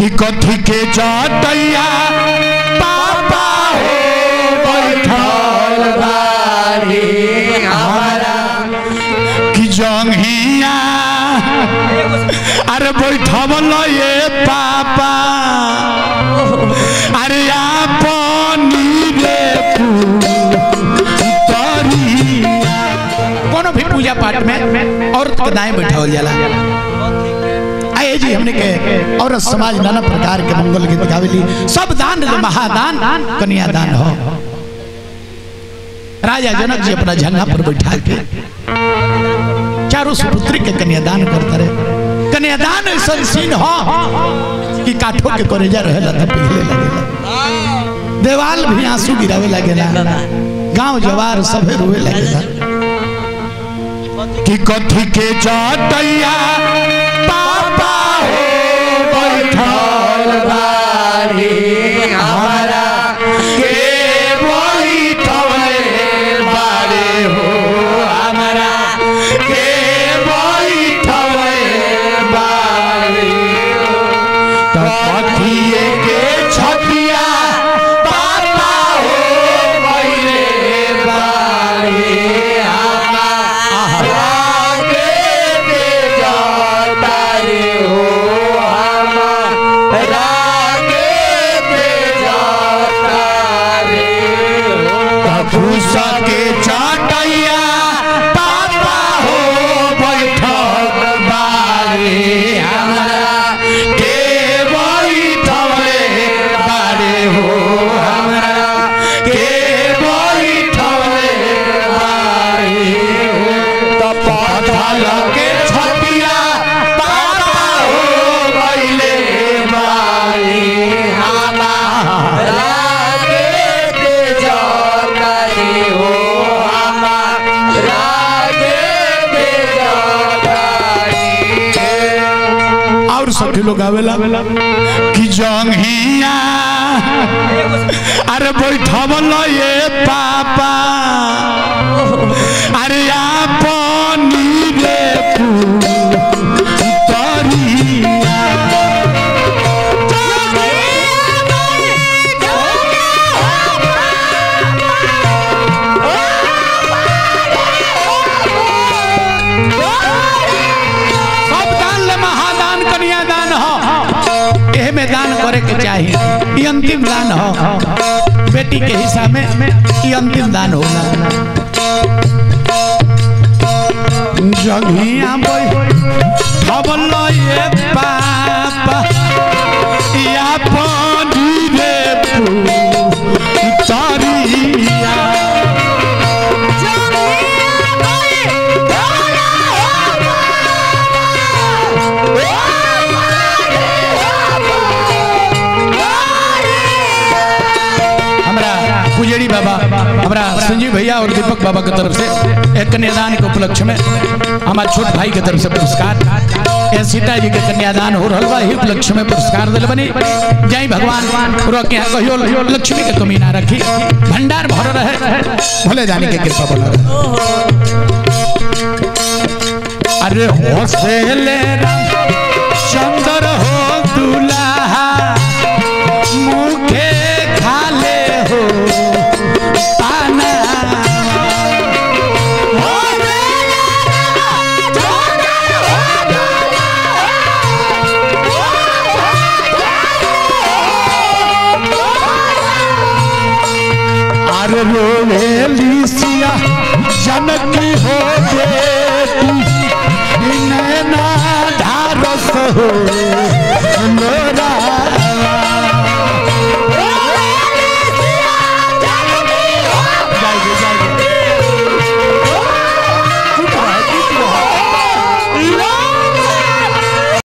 कि कथी के चटैया पापा हो बैठल बारी, हमारा कि जंघिया अरे बैठल ये पापा। अरे कोनो भी पूजा पाठ में औरत के दाएँ बैठावल जाला। आए जी, हमने के औरत समाज नाना प्रकार के मंगल गीत गावेली सब दान महादान, कन्यादान हो। राजा जनक जी अपना झंडा पर बैठा के चारों सुपुत्री के कन्यादान करते रहे। कन्यादान ऐसा सीन हो कि काठो के करेजा रहेला त पिघले लगेला। देवाल भी आँसू गिरावे लगेला। गाँव जवार सभे रोवे लगेला। कि कथी के चटैया पापा Bhakti. Bhakti. और सब लोग आवेला कि जंघिया अरे बैठल चाहिए अंतिम दान हो। बेटी के हिस्सा में अंतिम दान होला जगिया हमरा संजीव भैया और दीपक बाबा की तरफ़ से एक कन्यादान के उपलक्ष्य में हमारे छोट भाई की तरफ़ से पुरस्कार। सीता जी के कन्यादान हो रहा ही उपलक्ष्य में पुरस्कार दिल बनी। जय भगवान लक्ष्मी के कमी ना रखी। भंडार भर रहे। भले जाने के कृपा बोला अरे हौसले अरे रोवेली लिसिया जनक हो बेटी बिना धारस हो।